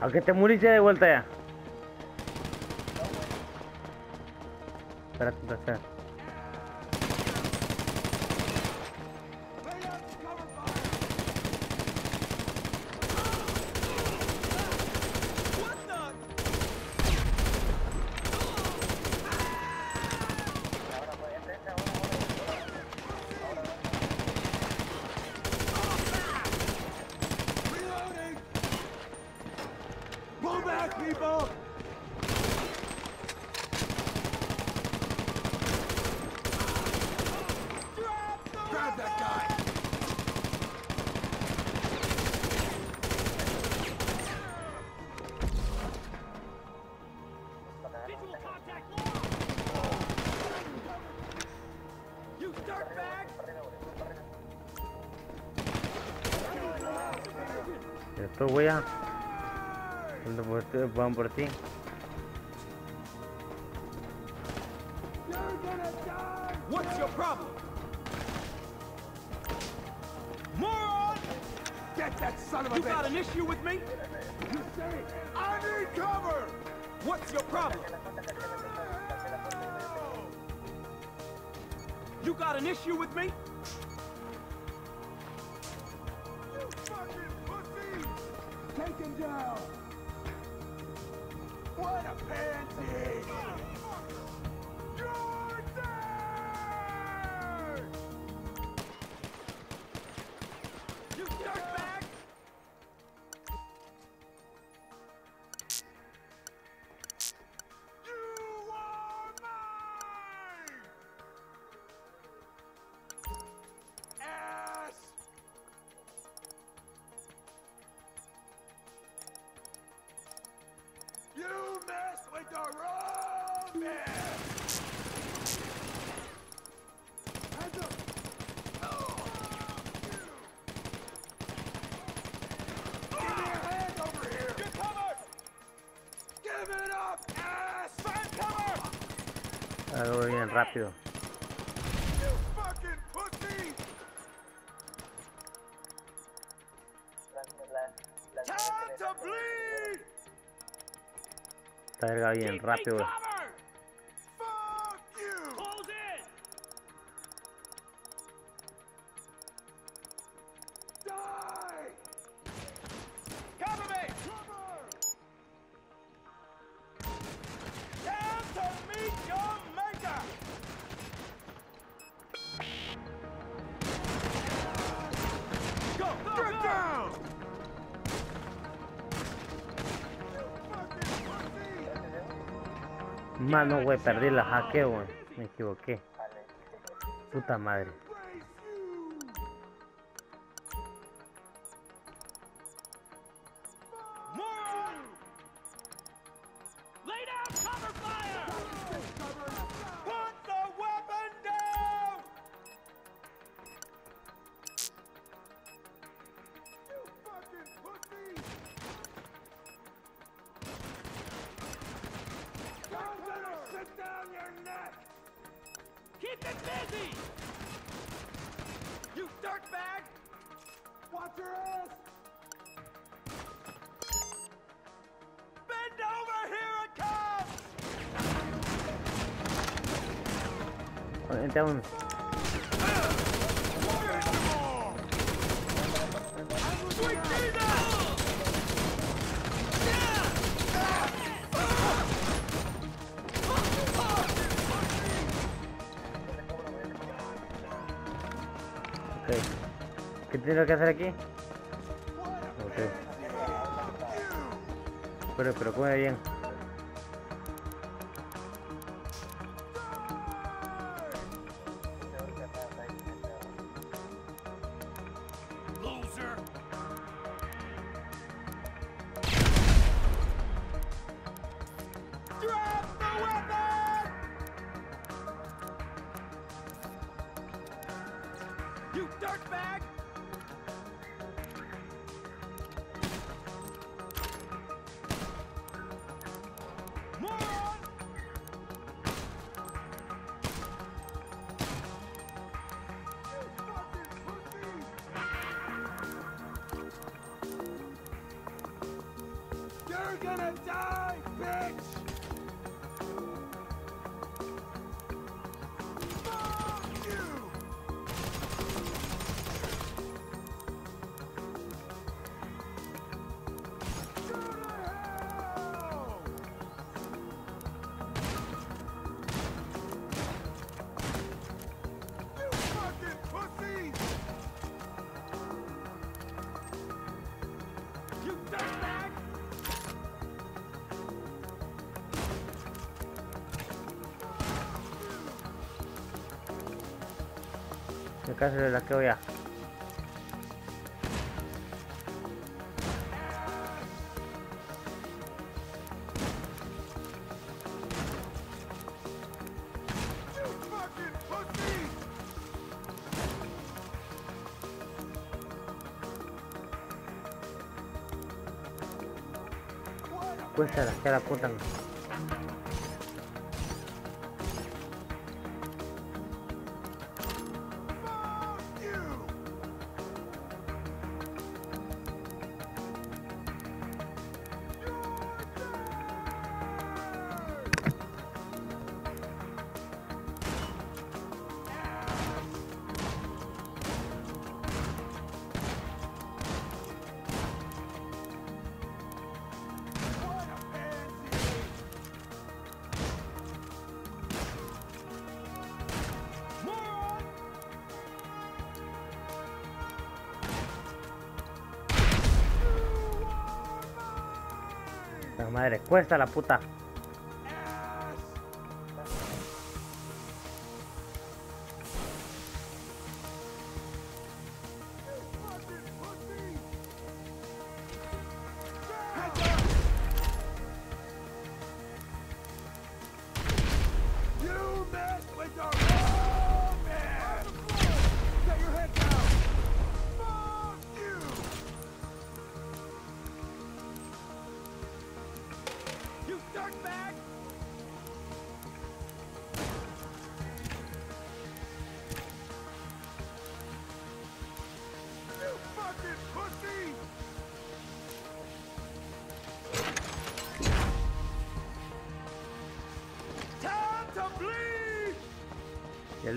¿A que te muriste de vuelta ya? Espérate, espérate. Esto voy a... Cuando por ti, van. What's your problem? Moron! Get that son of a You bitch! got an issue with me? You say, I need cover! What's your problem? You got an issue with me? What a pansy! Rápido. Verga bien rápido. Mano, güey, perdí la hackeo, güey. Me equivoqué. Puta madre. It busy! You dirtbag! Watch your ass! Bend over, here it comes! Entra un... Sweet ¿Qué tengo que hacer aquí? Ok. Pero, pero come bien. You dirtbag! Me caso de la que voy a. Cuesta la cara puta. madre, cuesta la puta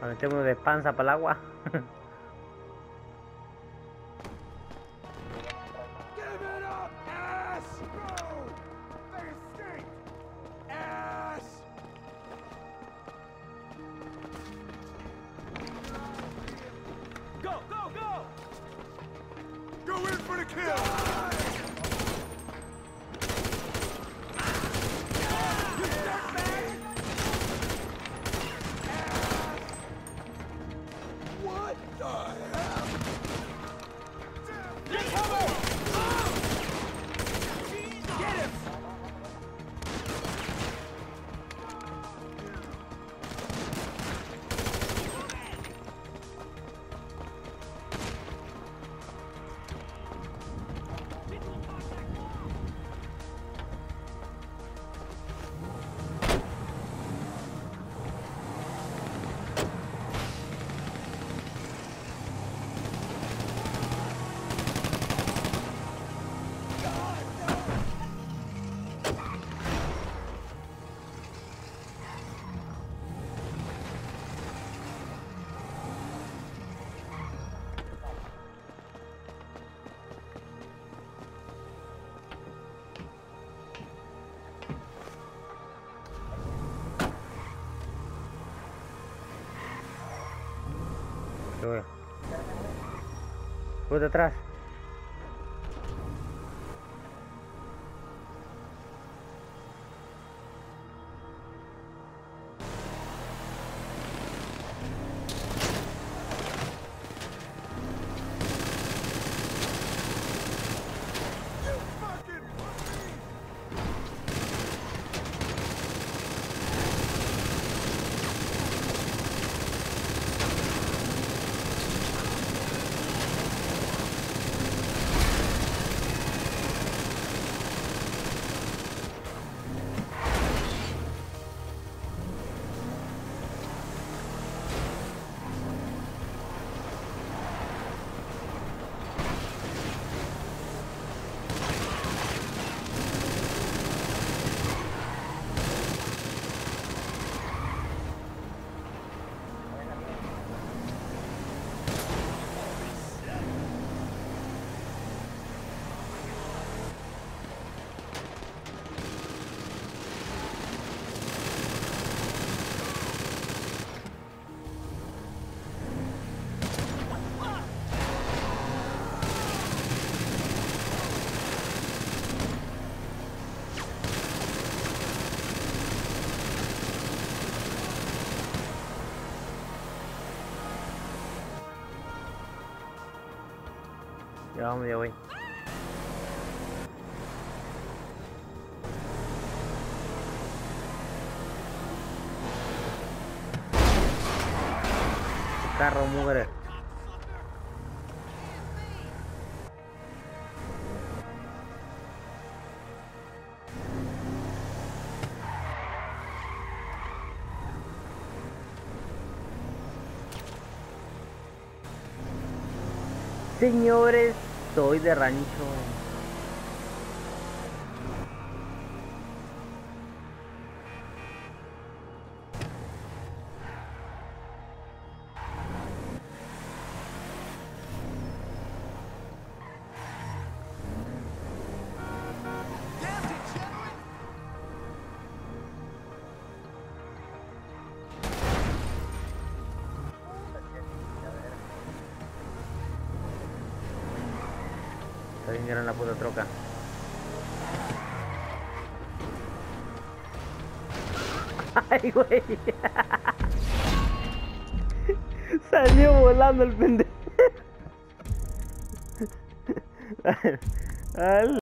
Nos metemos de panza para el agua. Vou de atrás. Vamos, ya voy. Carro mugre. Señores, soy de rancho. En la puta troca. Ay, güey. Salió volando el pendejo.